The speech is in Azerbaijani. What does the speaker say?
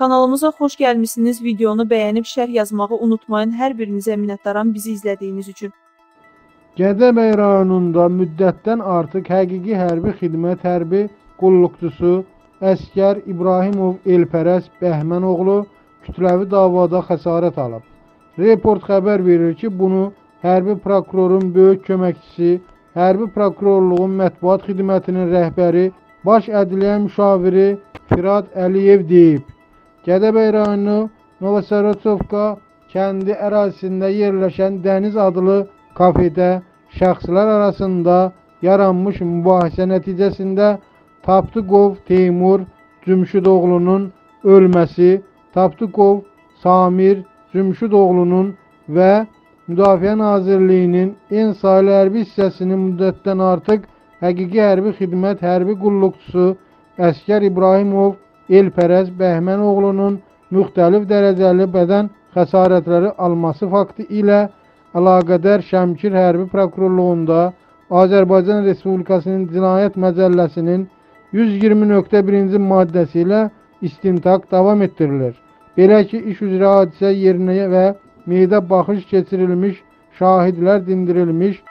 Kanalımıza xoş gəlmisiniz. Videonu bəyənib şərh yazmağı unutmayın. Hər birinizə minnətdaram bizi izlədiyiniz üçün. Gədəbəy rayonunda müddətdən artıq həqiqi hərbi xidmət hərbi qulluqçusu əskər İbrahimov Elpərəs Bəhmənoğlu kütləvi davada xəsarət alıb. Report xəbər verir ki, bunu hərbi prokurorun böyük köməkçisi, hərbi prokurorluğun mətbuat xidmətinin rəhbəri, baş ədliyyə müşaviri Firad Əliyev deyib. Gədəbəy rayonu Novosaratsovka kəndi ərazisində yerləşən Dəniz adlı kafedə şəxslər arasında yaranmış mübahisə nəticəsində Tapdıqov Teymur Cümşüdoğlunun ölməsi, Tapdıqov Samir Cümşüdoğlunun və Müdafiə Nazirliyinin en sayılı hərbi hissəsinin müddətdən artıq həqiqi hərbi xidmət hərbi qulluqçusu Əskər İbrahimov Elpərəz Bəhmənoğlunun müxtəlif dərəcəli bədən xəsarətləri alması faktı ilə əlaqədar Şəmkir Hərbi Prokurorluğunda Azərbaycan Respublikasının Cinayət Məcəlləsinin 120.1-ci maddəsi ilə istintaq davam etdirilir. Belə ki, iş üzrə hadisə yerinə və meydə baxış keçirilmiş, şahidlər dindirilmiş,